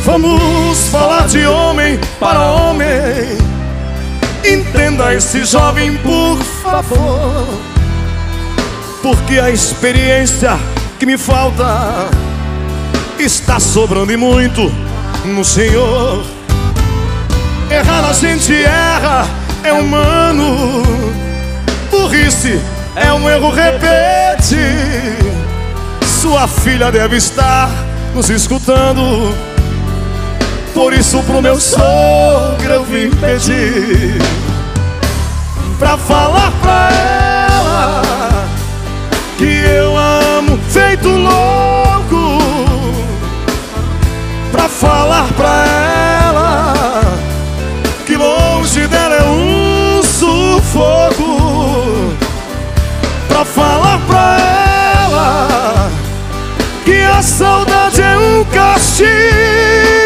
Vamos falar de homem para homem. Entenda esse jovem, por favor. Porque a experiência que me falta está sobrando e muito no Senhor. Errar a gente erra, é humano. Burrice é um erro, repete. Sua filha deve estar nos escutando. Por isso pro meu sogro eu vim pedir Pra falar pra ela Que eu amo feito louco Pra falar pra ela Que longe dela é um sufoco Pra falar pra ela Que a saudade é um castigo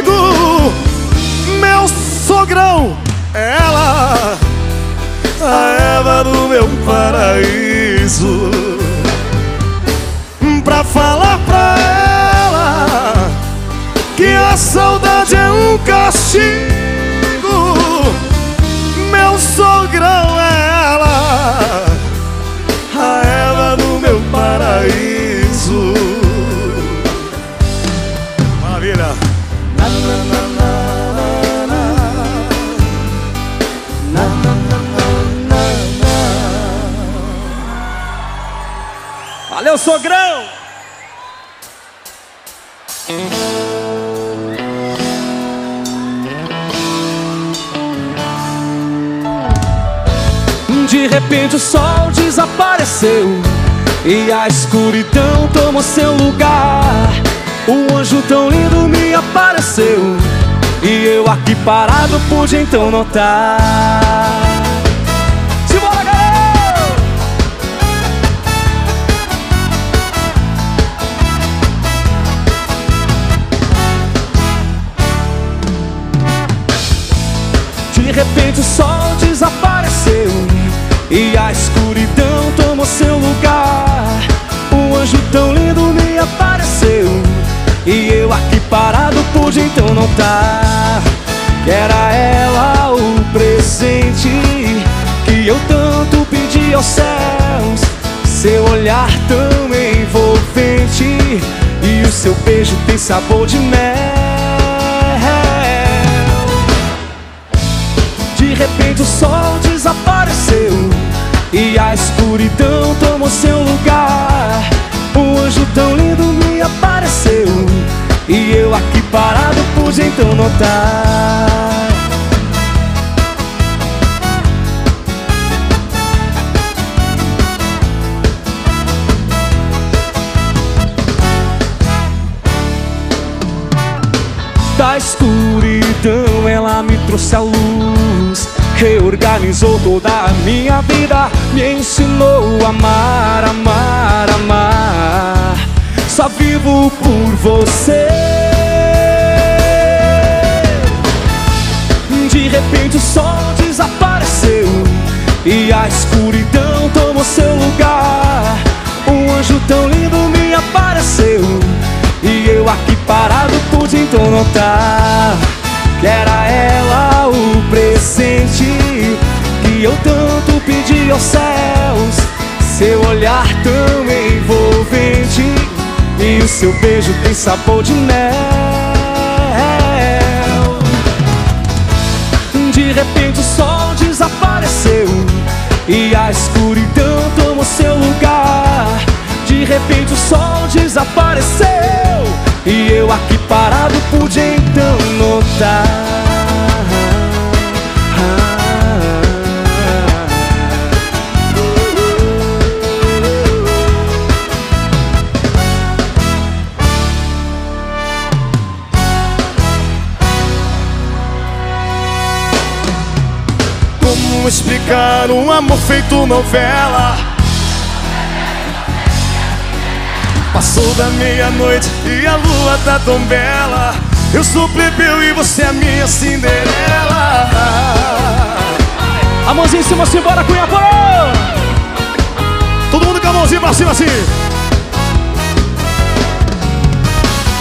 sogrão, ela, a Eva do meu paraíso. Pra falar pra ela que a saudade é um castigo. Meu sogrão, ela, a Eva do meu paraíso. Maravilha. Valeu, sogrão! De repente o sol desapareceu E a escuridão tomou seu lugar Um anjo tão lindo me apareceu E eu aqui parado pude então notar De repente o sol desapareceu E a escuridão tomou seu lugar. Um anjo tão lindo me apareceu E eu aqui parado pude então notar Que era ela o presente Que eu tanto pedi aos céus. Seu olhar tão envolvente E o seu beijo tem sabor de mel repente o sol desapareceu E a escuridão tomou seu lugar. Um anjo tão lindo me apareceu E eu aqui parado pude então notar. Da escuridão ela me trouxe a luz Reorganizou toda a minha vida Me ensinou a amar, amar, amar. Só vivo por você. De repente o sol desapareceu E a escuridão tomou seu lugar. Um anjo tão lindo me apareceu E eu aqui parado pude então notar Que era ela o presente Que eu tanto pedi aos céus. Seu olhar tão envolvente E o seu beijo tem sabor de mel. De repente o sol desapareceu E a escuridão tomou seu lugar. De repente o sol desapareceu E eu aqui parado pude então notar Explicar um amor feito novela? Passou da meia-noite e a lua tá tão bela. Eu sou plebeu e você é minha Cinderela. A mãozinha em cima, simbora, Cunha! Todo mundo com a mãozinha pra cima assim.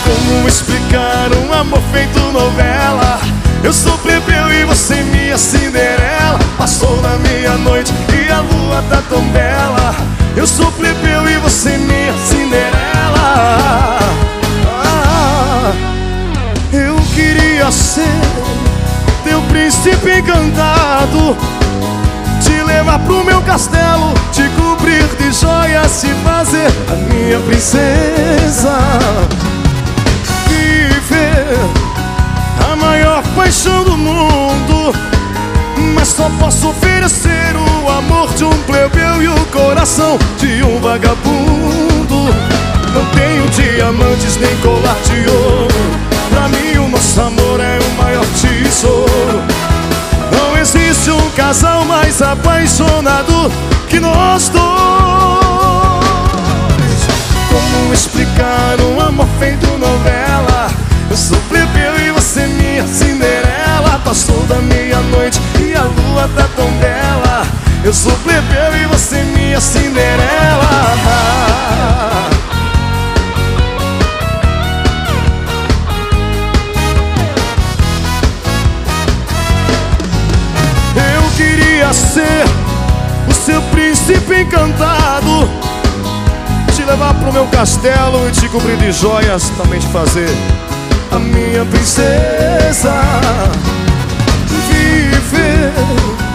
Como explicar um amor feito novela? Eu sou plebeu e você minha Cinderela. Passou da meia-noite e a lua tá tão bela. Eu sou plebeu e você minha Cinderela. Ah, Eu queria ser teu príncipe encantado Te levar pro meu castelo Te cobrir de joias Te fazer a minha princesa paixão do mundo. Mas só posso oferecer o amor de um plebeu E o coração de um vagabundo. Não tenho diamantes nem colar de ouro. Pra mim o nosso amor é o maior tesouro. Não existe um casal mais apaixonado Eu sou plebeu e você minha Cinderela Eu queria ser o seu príncipe encantado Te levar pro meu castelo e te cobrir de joias Também te fazer a minha princesa. Viver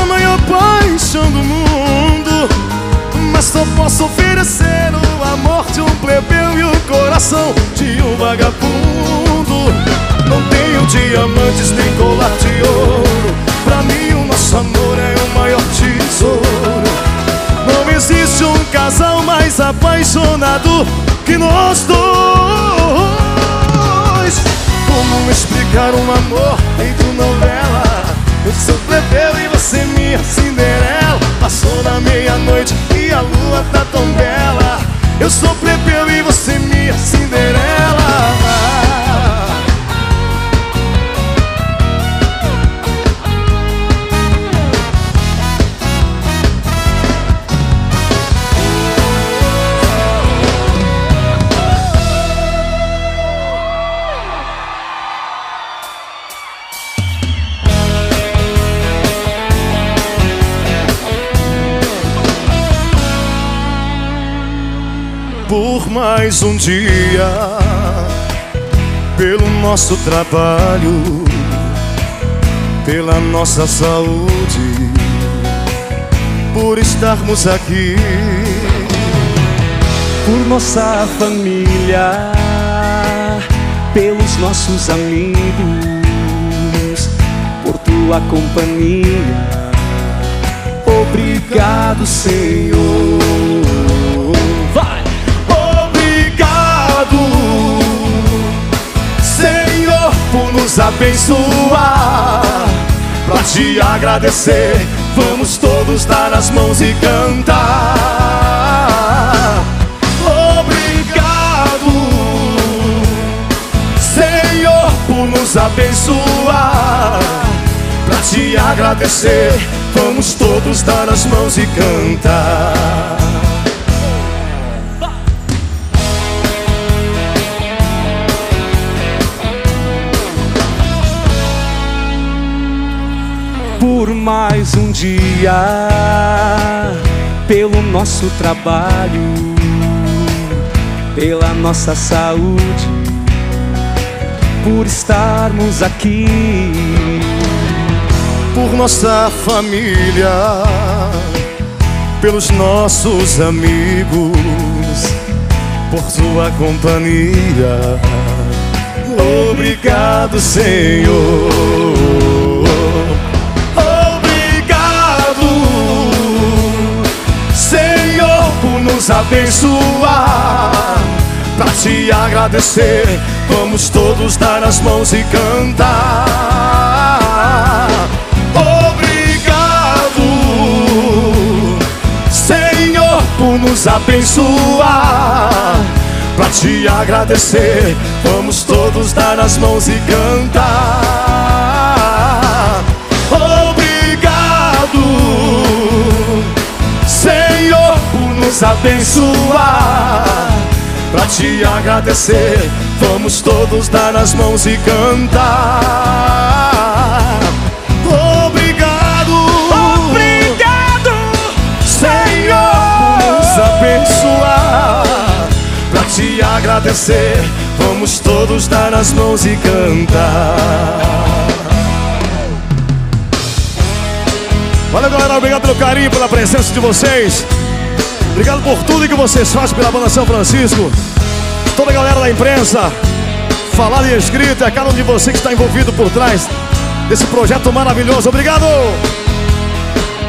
a maior paixão do mundo Mas só posso oferecer o amor de um plebeu E o coração de um vagabundo. Não tenho diamantes nem colar de ouro. Pra mim o nosso amor é o maior tesouro. Não existe um casal mais apaixonado que nós dois. Como explicar um amor feito novela? Eu sou plebeu e você minha Cinderela? Passou na meia-noite e a lua tá tão bela. Eu sou plebeu e você minha Cinderela por mais um dia, pelo nosso trabalho, pela nossa saúde, por estarmos aqui, por nossa família, pelos nossos amigos, por tua companhia. Obrigado, Senhor. Nos abençoar. Pra te agradecer, vamos todos dar as mãos e cantar. Obrigado, Senhor, por nos abençoar. Pra te agradecer, vamos todos dar as mãos e cantar. Por mais um dia, pelo nosso trabalho, pela nossa saúde, por estarmos aqui, por nossa família, pelos nossos amigos, por sua companhia. Obrigado, Senhor. nos abençoar. Pra te agradecer, vamos todos dar as mãos e cantar. Obrigado, Senhor, por nos abençoar. Pra te agradecer, vamos todos dar as mãos e cantar. Obrigado. Nos abençoar. Pra te agradecer, vamos todos dar as mãos e cantar. Obrigado, Obrigado, Senhor, por nos abençoar. Pra te agradecer, vamos todos dar as mãos e cantar. Valeu, galera. Obrigado pelo carinho, pela presença de vocês. Obrigado por tudo que vocês fazem pela Banda São Francisco. Toda a galera da imprensa, falada e escrita, cada um de vocês que está envolvido por trás desse projeto maravilhoso. Obrigado!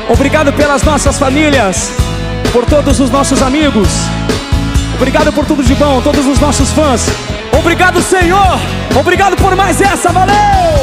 Obrigado pelas nossas famílias, por todos os nossos amigos. Obrigado por tudo de bom, todos os nossos fãs. Obrigado, Senhor. Obrigado por mais essa. Valeu!